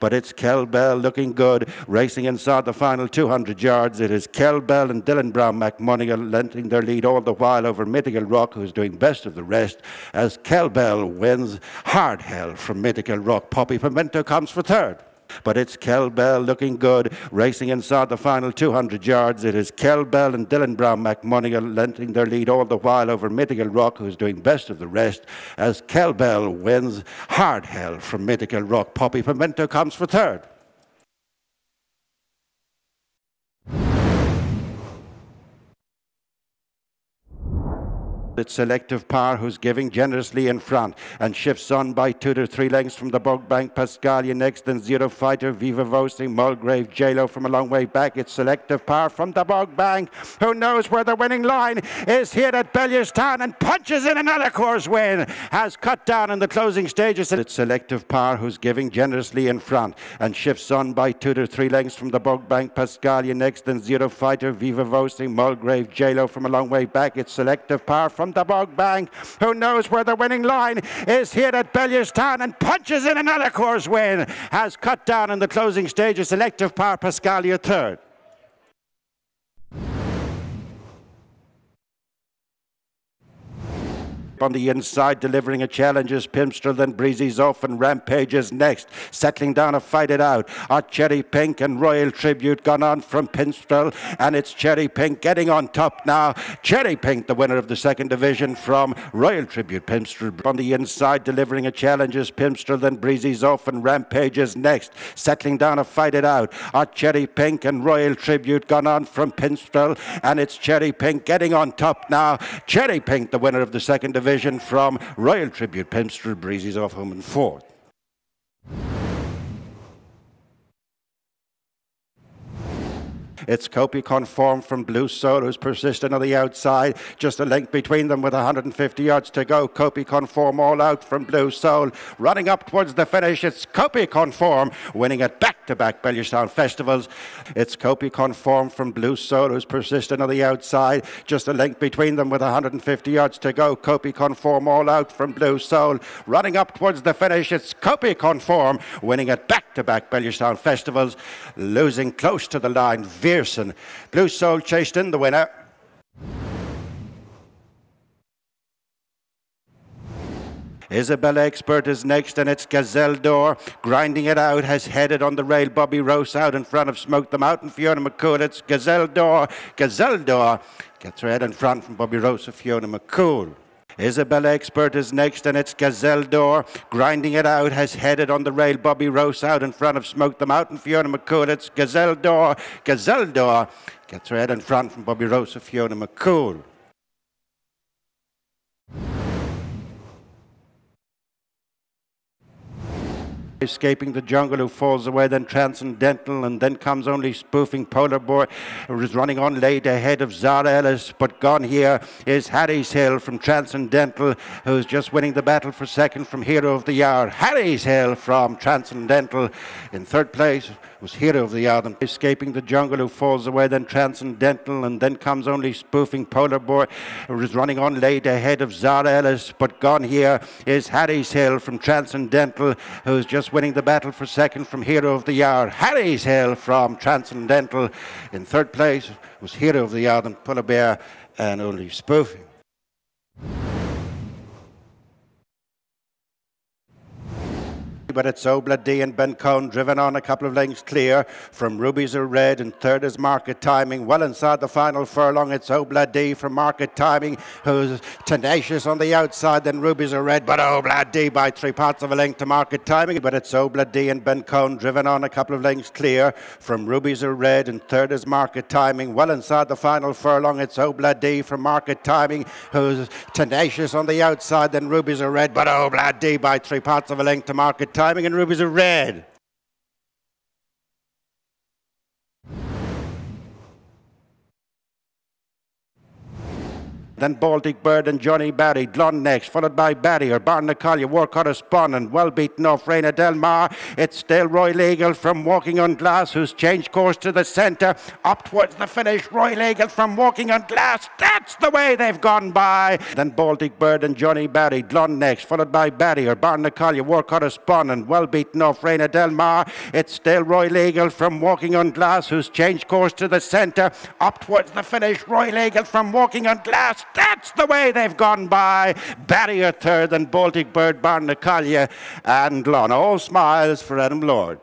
but it's Kel Bell looking good, racing inside the final 200 yards. It is Kel Bell and Dylan Browne McMonagle lending their lead all the while over Mythical Rock, who's doing best of the rest, as Kel Bell wins hard hell from Mythical Rock. Poppy Pimento comes for third. But it's Kel Bell looking good, racing inside the final 200 yards. It is Kel Bell and Dylan Browne McMonagle lending their lead all the while over Mythical Rock, who's doing best of the rest, as Kel Bell wins hard hell from Mythical Rock. Poppy Pimento comes for third. It's Selective Power who's giving generously in front and shifts on by two to three lengths from the Bog Bank. Pascalia next, then Zero Fighter, Viva Voce, Mulgrave, JLo from a long way back. It's Selective Power from the Bog Bank. Who knows where the winning line is here at Bellewstown and punches in another course win. Has cut down in the closing stages. It's Selective Power who's giving generously in front and shifts on by two to three lengths from the Bog Bank. Pascalia next, then Zero Fighter, Viva Voce, Mulgrave, JLo from a long way back. It's Selective Power from the Bog Bank, who knows where the winning line is here at Bellewstown and punches in another course win. Has cut down in the closing stages. Selective Power Pascalia third. On the inside, delivering a challenge is Pimstrel, then breezes off and Rampages next. Settling down to fight it out Our Cherry Pink and Royal Tribute gone on from Pimstrel, and it's Cherry Pink getting on top now. Cherry Pink, the winner of the second division from Royal Tribute. Pimstrel on the inside, delivering a challenge is Pimstrel, then breezes off and Rampages next. Settling down to fight it out Our Cherry Pink and Royal Tribute gone on from Pimstrel, and it's Cherry Pink getting on top now. Cherry Pink, the winner of the second division from Royal Tribute. Pimstrel Breezes off home and fourth. It's Copy Conform from Blue Soul, who's persistent on the outside. Just a length between them with 150 yards to go. Copy Conform all out from Blue Soul. Running up towards the finish, it's Copy Conform, winning at back-to-back Bellewstown festivals. It's Copy Conform from Blue Soul, who's persistent on the outside. Just a length between them with 150 yards to go. Copy Conform all out from Blue Soul. Running up towards the finish, it's Copy Conform, winning at back-to-back Bellewstown festivals. Losing close to the line. Pearson. Blue Soul chased in the winner. Isabella Expert is next, and it's Gazelle Door. Grinding it out, has headed on the rail. Bobby Rose out in front of Smoke the Mountain. Fiona McCool. It's Gazelle Door. Gazelle Door gets head in front from Bobby Rose and Fiona McCool. Isabella Expert is next, and it's Gazelle Door. Grinding it out, has headed on the rail. Bobby Rose out in front of Smoke the Mountain. Fiona McCool. It's Gazelle Door. Gazelle Door gets her head in front from Bobby Rose and Fiona McCool. Escaping the jungle, who falls away, then transcendental, and then comes only spoofing polar boy, who is running on late ahead of Zara Ellis. But gone here is Harry's Hill from Transcendental, who's just winning the battle for second from Hero of the Hour. Harry's Hill from Transcendental in third place was hero of the album. Escaping the jungle, who falls away, then transcendental, and then comes only spoofing Polar Boy, who is running on late ahead of Zara Ellis. But gone here is Harry's Hill from Transcendental, who's just winning the battle for second from Hero of the Hour. Harry's Hill from Transcendental in third place was Hero of the Hour, and Polar Bear, and only spoofing. But it's Obla D and Ben Coen driven on a couple of lengths clear from Rubies are red and third is Market Timing. Well inside the final furlong, it's Obla D from Market Timing who's tenacious on the outside. Then Rubies are red, but oh, Obla D by three parts of a length to Market Timing. But it's Obla D and Ben Coen driven on a couple of lengths clear from Rubies are red and third is Market Timing. Well inside the final furlong, it's Obla D from Market Timing who's tenacious on the outside. Then Rubies are red, but oh, Obla D by three parts of a length to Market Timing timing and rubies are red. Then Baltic Bird and Johnny Barry. Glon next, followed by Barry or Barna Collier, war correspondent, and well beaten off Reina Del Mar. It's Royal Eagle from Walking on Glass, who's changed course to the centre, up towards the finish. Royal Eagle from Walking on Glass. That's the way they've gone by. Then Baltic Bird and Johnny Barry. Glon next, followed by Barry or Barna Collier, war correspondent, and well beaten off Reina Del Mar. It's Royal Eagle from Walking on Glass, who's changed course to the centre, up towards the finish. Royal Eagle from Walking on Glass. That's the way they've gone by. Barrier third and Baltic Bird, Barnacalia and Lana. All smiles for Adam Lord.